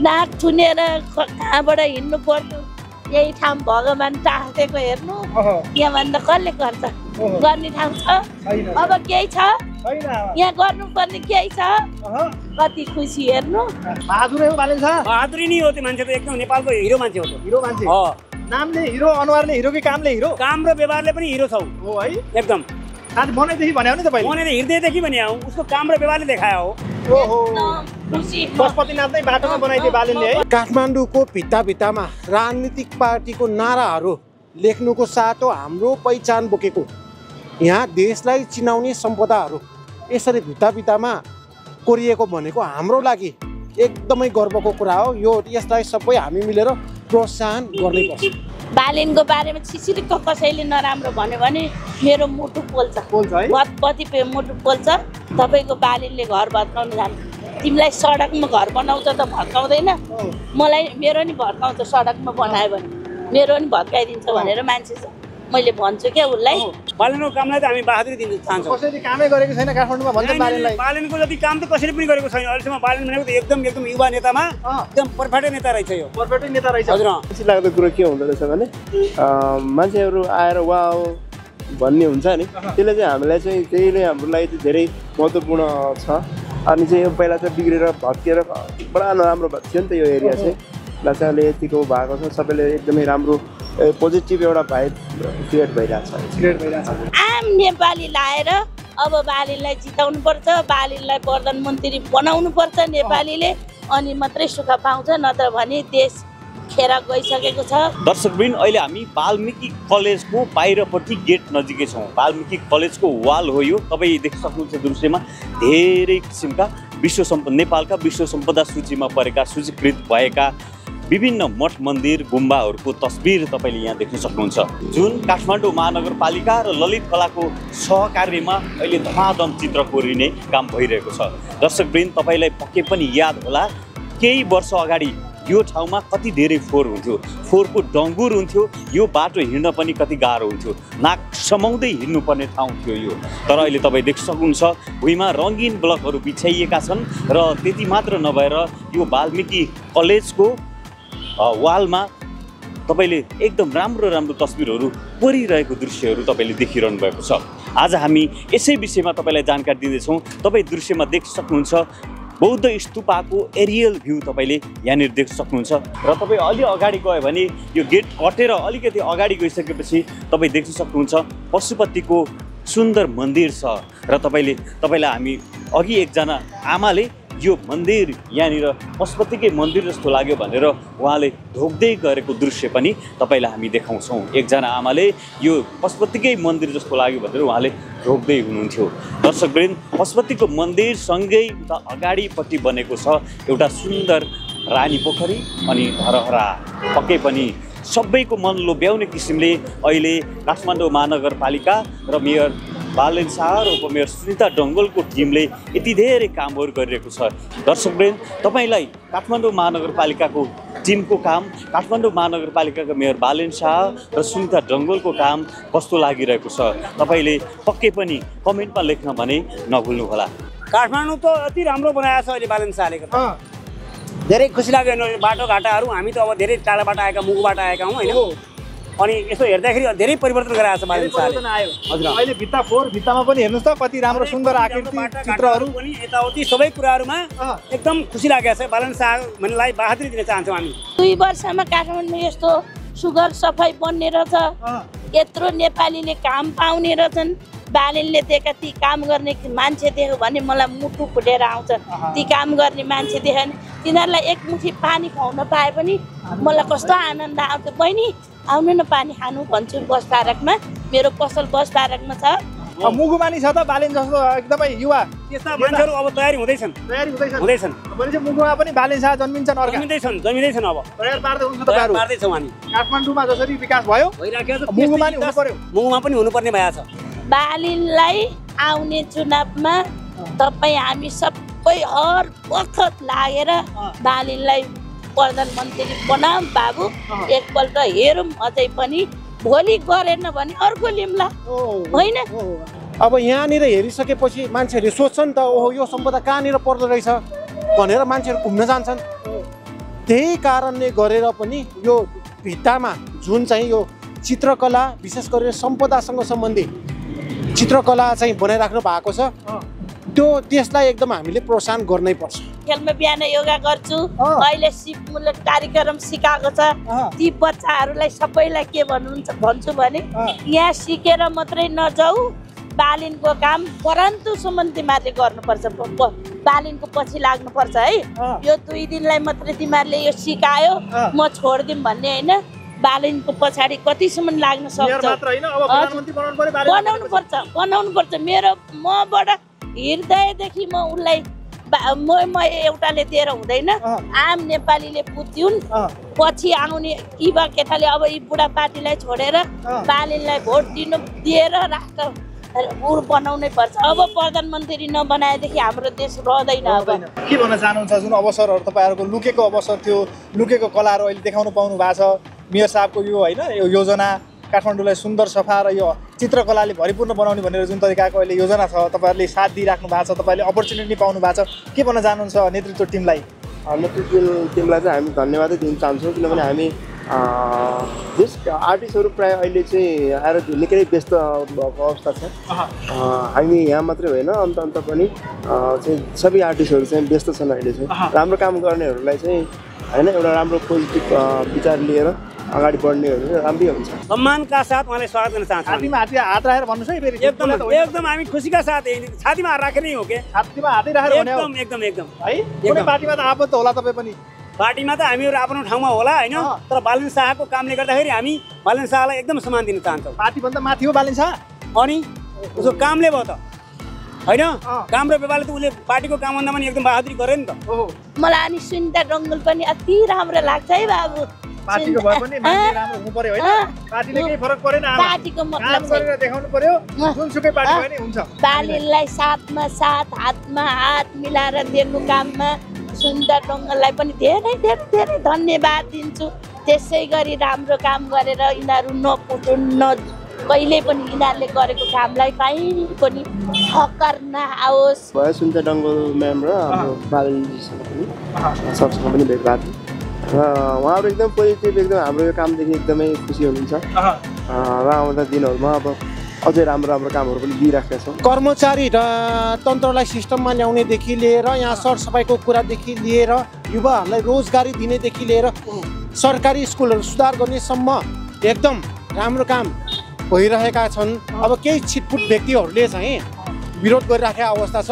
नाक थुनेर कहाँबाट हिँड्नु पर्छ यही ठाउँ भगवान् टाँसेको हेर्नु। यहाँभन्दा कसले गर्छ? गर्ने ठाउँ छ। अब केही छ। यहाँ गर्नुपर्ने केही छ? कति खुसी हेर्नु। बहादुर नै हो त्यो मान्छे त एकदम नेपालको हिरो मान्छे हो त्यो। हिरो मान्छे। हो नामले हिरो अनुहारले हिरो कि कामले हिरो? काम र व्यवहारले पनि हिरो छौ हो है। एकदम। साथी बनाइदेखि भन्यो नि तपाईँले उनीहरूले हृदयदेखि भने उसको काम र व्यवहारले देखायो हो। पशुपतिनाथ नै बाटोमा बनाइदियो बालेनले है। काठमाडौँको भित्ता भित्तामा राजनीतिक पार्टीको नाराहरू लेख्नुको साटो हाम्रो पहिचान बोकेको। यहाँ देशलाई चिनाउने सम्पदाहरू यसरी भित्ता भित्तामा कोरिएको भनेको हाम्रो लागि एकदमै गर्वको कुरा हो। यो यसलाई सबै हामी मिलेर प्रोत्साहन गर्नैपर्छ बालिनको बारेमा छिसिरिक्क कसैले नराम्रो भन्यो भने मेरो मुटु पोल्छ। बोल्छ है। मुटु पोल्छ। तपाईँको बालिनले घर भत्काउनु जान्छ। तिमीलाई सडकमा घर बनाउँछ त भत्काउँदैन। हो। मलाई मेरो नि भत्काउँछ सडकमा बनायो भने। मेरो नि भत्काइदिन्छ भनेर मान्छे छ। मैले भन्छु क्या उसलाई। बालनको कामलाई त हामी बहादुरी दिन चाहन्छौँ कसैले कामै गरेको छैन काठमाडौँमा भन्छ बालनको जति काम त कसैले पनि गरेको छैन। अहिलेसम्म बालन भनेको त एकदम एकदम युवा नेतामा एकदम पर्फेक्टै नेता रहेछ यो। पर्फेक्टै नेता रहेछ। हजुर। खुसी लाग्दो कुरो के हुँदो रहेछ भने मान्छेहरू आएर वा भन्ने हुन्छ नि। त्यसले चाहिँ हामीलाई चाहिँ त्यही नै हाम्रो लागि चाहिँ धेरै महत्त्वपूर्ण छ। अनि चाहिँ यो पहिला चाहिँ बिग्रेर भत्किएर पुरा नराम्रो भएको थियो नि त यो एरिया चाहिँ ल चाहिँ अहिले यतिको भएको छ सबैले एकदमै राम्रो पोजिटिभ एउटा भाइब क्रिएट भइरहेको छ ग्रेट भइरहेछ आम नेपाली लाएर अब बालिनलाई जिताउनु पर्छ बालिनलाई प्रधानमन्त्री बनाउनु पर्छ नेपालीले अनि मात्रै सुख पाउँछ नत्र भने देश खेर गइसकेको छ। दर्शकवृन्द अहिले हामी वाल्मिकी कलेजको बाहिरपट्टि गेट नजिकै छौँ। वाल्मिकी कलेजको वाल हो यो। तपाईँ देख्न सक्नुहुन्छ दृश्यमा। धेरै किसिमका विश्व सम्प नेपालका विश्व सम्पदा सूचीमा परेका सूचीकृत भएका विभिन्न मठ मन्दिर गुम्बाहरूको तस्बिर तपाईँले यहाँ देख्न सक्नुहुन्छ। जुन काठमाडौँ महानगरपालिका र ललित कलाको सहकार्यमा अहिले धमाधम चित्र कोरिने काम भइरहेको छ। दर्शकवृन्द तपाईँलाई पक्कै पनि याद होला केही वर्ष अगाडि यो ठाउँमा कति धेरै फोहोर हुन्थ्यो। फोहोरको डङ्गुर हुन्थ्यो यो बाटो हिँड्न पनि कति गाह्रो हुन्थ्यो। नाक समाउँदै हिँड्नुपर्ने ठाउँ थियो यो। तर अहिले तपाईँ देख्न सक्नुहुन्छ भुइँमा रङ्गीन ब्लकहरू बिछाइएका छन् र त्यति मात्र नभएर यो वाल्मिकी कलेजको वालमा तपाईँले एकदम राम्रो राम्रो तस्बिरहरू कोरिरहेको दृश्यहरू तपाईँले देखिरहनु भएको छ। आज हामी यसै विषयमा तपाईँलाई जानकारी दिँदैछौँ। तपाईँ दृश्यमा देख्न सक्नुहुन्छ बौद्ध स्तूपाको एरियल भ्यू तपाईँले यहाँनिर देख्न सक्नुहुन्छ। र तपाईँ अलि अगाडि गयो भने यो गेट कटेर अलिकति अगाडि गइसकेपछि तपाईँ देख्न सक्नुहुन्छ पशुपतिको सुन्दर मन्दिर छ। र तपाईँले तपाईँलाई हामी अघि एकजना आमाले यो मन्दिर यहाँनिर पशुपतिकै मन्दिर जस्तो लाग्यो भनेर उहाँले ढोक्दै गरेको दृश्य पनि तपाईँलाई हामी देखाउँछौँ। एकजना आमाले यो पशुपतिकै मन्दिर जस्तो लाग्यो भनेर उहाँले ढोक्दै हुनुहुन्थ्यो। दर्शकवृन्द पशुपतिको मन्दिरसँगै उता अगाडिपट्टि बनेको छ एउटा सुन्दर रानी पोखरी अनि धरहरा पक्कै पनि सबैको मन लोभ्याउने किसिमले अहिले काठमाडौँ महानगरपालिका र मेयर बालेन शाह र उपमेयर सुनिता डङ्गोलको टिमले यति धेरै कामहरू गरिरहेको छ। दर्शकवृन्द तपाईँलाई काठमाडौँ महानगरपालिकाको टिमको काम काठमाडौँ महानगरपालिकाका मेयर बालेन शाह र सुनिता डङ्गोलको काम कस्तो लागिरहेको छ? तपाईँले पक्कै पनि कमेन्टमा लेख्न भने नभुल्नुहोला। काठमाडौँ त अति राम्रो बनाएको छ अहिले बालन शाहले धेरै खुसी लाग्यो बाटोघाटाहरू। हामी त अब धेरै टाढाबाट आएका मुगबाट आएका हौँ होइन? अनि यसो हेर्दाखेरि धेरै परिवर्तन गराएको छ शाहले आयो। हजुर। अहिले भित्ता फोहोर भित्तामा पनि हेर्नुहोस् त कति राम्रो सुन्दर आकृति चित्रहरू। पनि यताउति सबै कुराहरूमा एकदम खुसी लागेको छ। बालन शाह भन्नेलाई बहादुरी दिन चाहन्छौँ हामी। दुई वर्षमा काठमाडौँमा यस्तो सुगर सफाइ बन्ने रहेछ। यत्रो नेपालीले काम पाउने रहेछन्। बालिनले दिएका ती काम गर्ने मान्छे देख्यो भने मलाई मुटु फुटेर आउँछ ती काम गर्ने मान्छे देख्यो भने तिनीहरूलाई एकमुठी पानी खुवाउन पाए पनि मलाई कस्तो आनन्द आउँछ बहिनी आउनु न पानी खानु भन्छु बस पार्कमा मेरो पसल बस पार्कमा छ। मुगुमानी छ त बालेन जस्तो एकदमै युवा। त्यस्ता मान्छेहरू अब तयारी हुँदैछन्। तयारी हुँदैछ हुँदैछन्। भनेपछि मुगुमा पनि बालेन शाह जन्मिन्छन् अर्का। जमिँदैछन् जमिँदैछन् अब। तयार पार्दै तयार तपाईँहरू पार्दैछौँ हामी। काठमाडौँ जसरी विकास भयो भइराखेको छ। मुगुमा नि त्यस्तै हुनु पर्यो। मुगुमा पनि हुनुपर्ने भएको छ। बालिनलाई आउने चुनावमा तपाईँ हामी सबै हर वखत लागेर बालिनलाई प्रधानमन्त्री बनाऊँ बाबु। एकपल्ट हेरौँ अझै पनि भोलि गरेन भने अर्को लिम्ला। होइन? अब यहाँनिर हेरिसकेपछि मान्छेहरूले सोध्छन् त ओहो यो सम्पदा कहाँनिर पर्दो रहेछ? भनेर मान्छेहरू घुम्न जान्छन्। त्यही कारणले गरेर पनि यो भित्तामा जुन चाहिँ यो चित्रकला विशेष गरेर सम्पदासँग सम्बन्धित चित्रकला चाहिँ बनाइराख्नु भएको छ त्यो त्यसलाई एकदम हामीले प्रोत्साहन गर्नै पर्छ खेलमा बिहान योगा गर्छु। अहिले सिपमूलक कार्यक्रम सिकाएको छ। ती बच्चाहरूलाई सबैलाई के भन्नुहुन्छ भन्छु भने। यहाँ सिकेर मात्रै नजाऊ बालिनको काम परन्तुसम्म तिमीहरूले गर्नुपर्छ बालिनको पछि लाग्नुपर्छ है। यो दुई दिनलाई मात्रै तिमीहरूले यो सिकायो। म छोडिदिउँ भन्ने होइन बालिनको पछाडि कतिसम्म लाग्न सक्छौ? बनाउनु पर्छ बनाउनु पर्छ। मेरो मबाट हृदयदेखि म उसलाई म म एउटाले दिएर हुँदैन। आम नेपालीले बुझ्थ्युन्। अँ। पछि आउने युवा केटाले अब यी बुढा पार्टीलाई छोडेर बालिनलाई भोट दिनु दिएर राष्ट्र ऊ बनाउनै पर्छ। अब प्रधानमन्त्री नबनाएदेखि हाम्रो देश रहँदैन अब। के भन्न चाहनुहुन्छ जुन अवसरहरू तपाईँहरूको लुकेको अवसर थियो लुकेको कलाहरू अहिले देखाउनु पाउनु भएको छ। मेयर साहबको यो होइन यो योजना काठमाडौँलाई सुन्दर सफा र यो चित्रकलाले भरिपूर्ण बनाउने भनेर जुन तरिकाको अहिले योजना छ तपाईँहरूले साथ दिइराख्नु भएको छ तपाईँहरूले अपर्च्युनिटी पाउनु भएको छ के भन्न चाहनुहुन्छ नेतृत्व टिमलाई? नेतृत्व टिमलाई चाहिँ हामी धन्यवादै दिन चाहन्छौँ किनभने हामी यस आर्टिस्टहरू प्रायः अहिले चाहिँ आएर निकै व्यस्त भएको अवस्था छ। हामी यहाँ मात्रै होइन अन्त अन्त पनि चाहिँ सबै आर्टिस्टहरू चाहिँ व्यस्त छन् अहिले चाहिँ। राम्रो काम गर्नेहरूलाई चाहिँ होइन एउटा राम्रो पोजिटिभ विचार लिएर अगाडि बढ्नेहरू राम्रै हुन्छ। सम्मानका साथ उहाँलाई स्वागत गर्न चाहन्छौँ। हामी। छातीमा हात हात राखेर भन्नुहोस् है फेरि। एकदम। एकदम हामी खुसीका साथ छातीमा हात राखेरै हो के? छातीमा हातै राखेर। एकदम एकदम एकदम। है? कुनै पार्टीमा त आबद्ध होला तपाईँ पनि। पार्टीमा त हामीहरू आफ्नो ठाउँमा होला होइन। तर बालन शाहको कामले गर्दाखेरि हामी बालन शाहलाई एकदम सम्मान दिन चाहन्छौँ। पार्टीभन्दा माथि हो बालिन्छ अनि उसको कामले भयो त। होइन। काम र व्यवहारले त उसले पार्टीको कामभन्दा पनि एकदम बहादुरी गर्यो नि त। ओहो। मलाई अनि सुनिता डङ्गल पनि अति राम्रो लाग्छ है बाबु। पार्टीको भए पनि मान्छे राम्रो हुनु पर्यो होइन अँ। पार्टीले केही फरक परेन आमा। पार्टीको काम मतलब चाहिँ गरेर देखाउनु पर्यो अँ। जुनसुकै पार्टी अँ। भए नि हुन्छ बालिनलाई साथमा साथ हातमा हात मिलाएर दिनु काममा सुन्दर डङ्गललाई पनि धेरै धेरै धेरै धन्यवाद दिन्छु त्यसै गरी राम्रो काम गरेर यिनीहरू नपुटुन् न कहिले पनि यिनीहरूले गरेको कामलाई कहीँ पनि ठक्कर नआओस् भयो सुन्ता डङ्गल म्याम र हाम्रो बालजीसँग पनि सबसँग पनि उहाँहरू एकदम पोजिटिभ एकदम हाम्रो यो कामदेखि एकदमै खुसी हुनुहुन्छ। र आउँदा दिनहरूमा अब अझै राम्रो राम्रो कामहरू पनि दिइराखेका छौँ कर्मचारी र तन्त्रलाई सिस्टममा ल्याउनेदेखि लिएर यहाँ सरसफाइको कुरादेखि लिएर युवाहरूलाई रोजगारी दिनेदेखि लिएर सरकारी स्कुलहरू सुधार गर्नेसम्म एकदम राम्रो काम भइरहेका छन्। अब केही छिटपुट व्यक्तिहरूले चाहिँ विरोध गरिराखेका अवस्था छ।